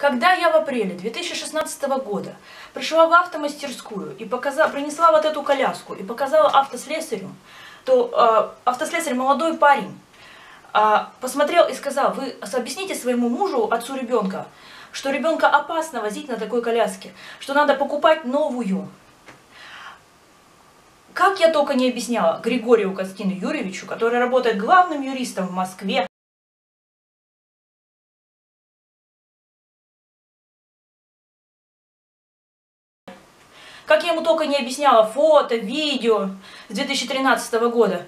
Когда я в апреле 2016 года пришла в автомастерскую и показала, принесла вот эту коляску и показала автослесарю, то э, автослесарь молодой парень э, посмотрел и сказал, вы объясните своему мужу, отцу ребенка, что ребенка опасно возить на такой коляске, что надо покупать новую. Как я только не объясняла Григорию Константину Юрьевичу, который работает главным юристом в Москве, Как я ему только не объясняла, фото, видео с 2013 года.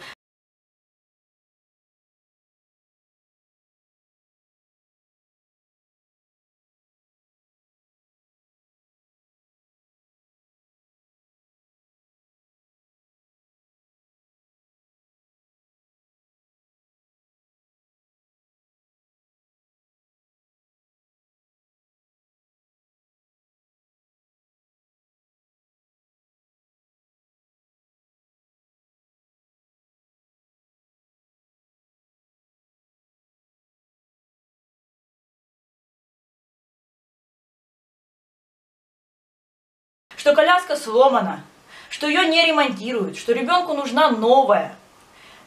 Что коляска сломана, что ее не ремонтируют, что ребенку нужна новая.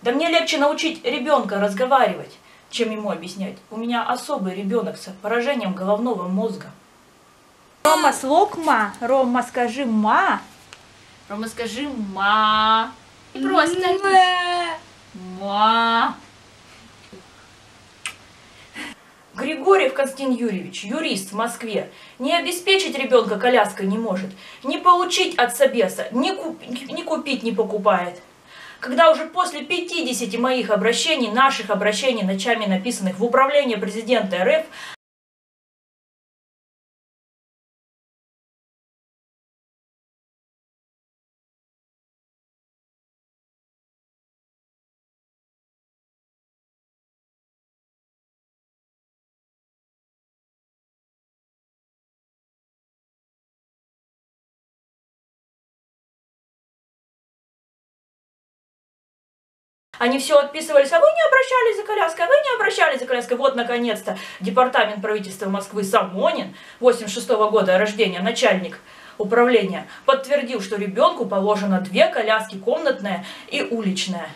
Да мне легче научить ребенка разговаривать, чем ему объяснять. У меня особый ребенок с поражением головного мозга. Рома, слог ма. Рома, скажи ма. Рома, скажи ма. И просто ма. Григорьев Константин Юрьевич, юрист в Москве, не обеспечить ребенка коляской не может, не получить от собеса, не, куп, не купить не покупает. Когда уже после 50 моих обращений, наших обращений, ночами написанных в управление президента РФ, Они все отписывались, а вы не обращались за коляской, а вы не обращались за коляской. Вот, наконец-то, департамент правительства Москвы Самонин, 86 -го года рождения, начальник управления, подтвердил, что ребенку положено две коляски, комнатная и уличная.